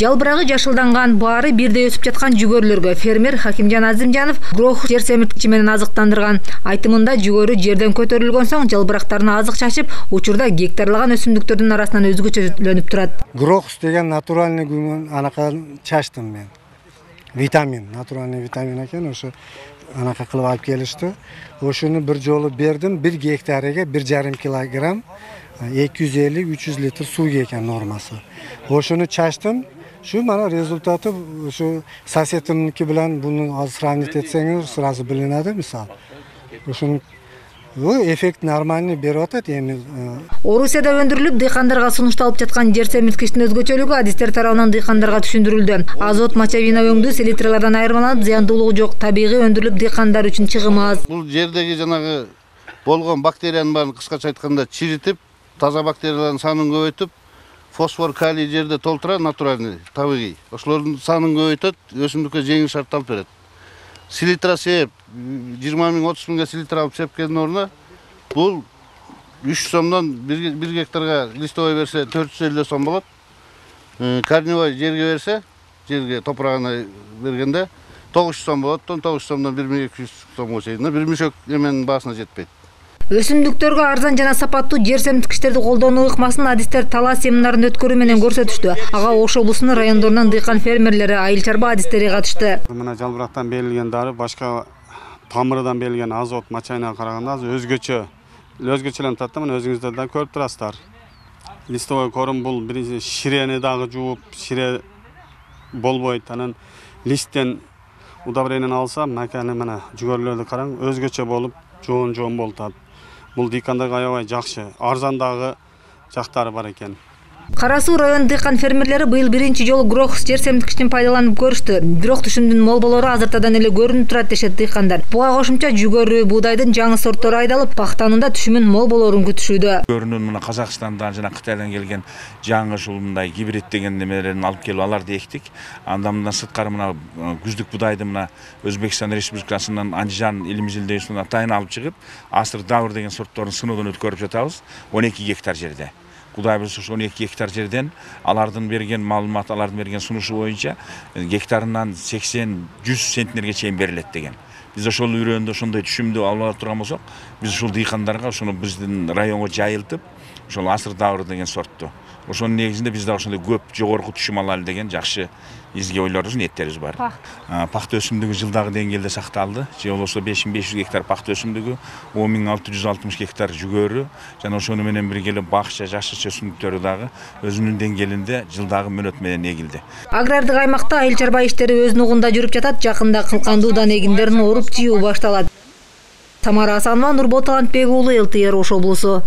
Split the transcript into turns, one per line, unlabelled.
жалбырагы жашылданган баары бирдей өсүп жаткан жүгөрүлөргө фермер хакимжан азимжанов грох жер семирткичи менен азыктандырган айтымында жүгөрү жерден көтөрүлгөн соң жалбырактарына азык чачып учурда гектарлаган өсүмдүктөрдүн арасынан өзгөчөлөнүп турат
грохус деген натуральный анака чачтым мен. Витамин натуральный витамин экен ошо анака кылып алып келишти ошону бир жолу бердим бир гектарыга бир жарым килограмм эки жүз элүү үч жүз литр суу экен нормасы. Ошону чачтым ушу мана результаты ушу соседимники менен буну сравнить этсеңиз сразу билинет мисалы ошону эффект нормальный берип атат эми
орусияда өндүрүлүп дыйкандарга сунушталып жаткан жер семирткичтин өзгөчөлүгү адистер тарабынан дыйкандарга түшүндүрүлдү азот мочовина өңдүү селитралардан айырмаланып зыяндуулугу жок табигый өндүрүлүп дыйкандар үчүн чыгымы аз
бул жердеги жанагы болгон бактериянын баарын кыскача айтканда чиритип таза бактериялардын санын көбөйтүп фосфор калий жерде толтурат натуральный табигый ошолордун санын көбөйтөт өсүмдүккө жеңил шартты алып берет селитра сээп жыйырма миң отуз миңге селитра алып сепкендин ордуна бул үч сомдон бир гектарга листовой берсе төрт жүз элүү сом болот корневой жерге берсе жерге топурагына бергенде тогуз жүз сом болот тогуз жүз сомдон бир миң эки жүз сомго чейин бир мешок эменин баасына жетпейт
өсүмдүктөргө арзан жана сапаттуу жер семирткичтерди колдонуу ыкмасын адистер талаа семинарын өткөрүү менен көрсөтүштү ага ош облусунун райондорунан дыйкан фермерлери айыл чарба адистери катышты
мына жалбырактан берилген дары башка тамырыдан берилген азот мочайнага караганда азыр өзгөчө өзгөчөлөнүп атат да мына өзүңүздөр да көрүп турасыздар листовой корум бул биринчи ширени дагы жууп шире болбойт анан листтен удобрениени алса мынакей мына жүгөрүлөрдү караң өзгөчө болуп жоон жоон болуп атат бул дыйкандарга аябай жакшы. Арзан дагы жактары бар экен.
Кара суу дыйкан фермерлери быйыл биринчи жолу грохус жер семирткичин пайдаланып көрүштү бирок түшүмдүн мол болору азыртадан эле көрүнүп турат дешет дыйкандар. Буга кошумча жүгөрү буудайдын жаңы сорттору айдалып пахтанын да түшүмүн мол болоорун күтүшүүдө.
Жүгөрүнүн мына казакстандан жана кытайдан келген жаңы ушул мындай гибрид деген немелерин алып келип аларды эктик андан мындан сырткары мына күздүк буудайды мына өзбекстан республикасынын андижан илимиз илдөөсүнөн атайын алып чыгып асыр давыр деген сортторун сыноодон өткөрүп жатабыз. он эки гектар жерде. Кудайыбыз ушу он эки гектар жерден алардын берген маалыматы алардын берген сунушу боюнча гектарынан сексен жүз центнерге чейин берилет деген. Биз ошол үйрөндү ошондой алып ала турган болсок биз ушул дыйкандарга ошону биздин районго жайылтып ошол асыр давыр деген сортту ошонун негизинде биз дагы ошондой көп жогорку түшүм алалы деген жакшы изги ойлорубуз ниеттерибиз бар. Пахта өсүмдүгү жылдагы деңгээлде сакталды. Же болбосо беш миң беш жүз гектар пахта өсүмдүгү он миң алты жүз алтымыш гектар жүгөрү жана ошону менен бирге эле бакча жашыл өсүмдүктөрү дагы өзүнүн деңгээлинде жылдагы мөөнөт менен эгилди.
Агрардык аймакта айыл чарба иштери өз нугунда жүрүп жатат жакында кылкандуу дан эгиндерин оруп жыюу башталат. Тамара асанова нурбол талантбек уулу лтр ош облусу.